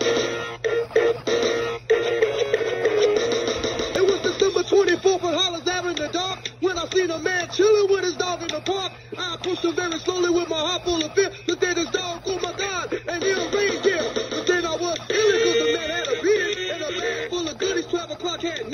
It was December 24th at Hollis Avenue in the dark when I seen a man chilling with his dog in the park. I pushed him very slowly with my heart full of fear. but then his dog, called my God, and he was reindeer. But then I was ill because the man had a beard and a bag full of goodies. 12 o'clock had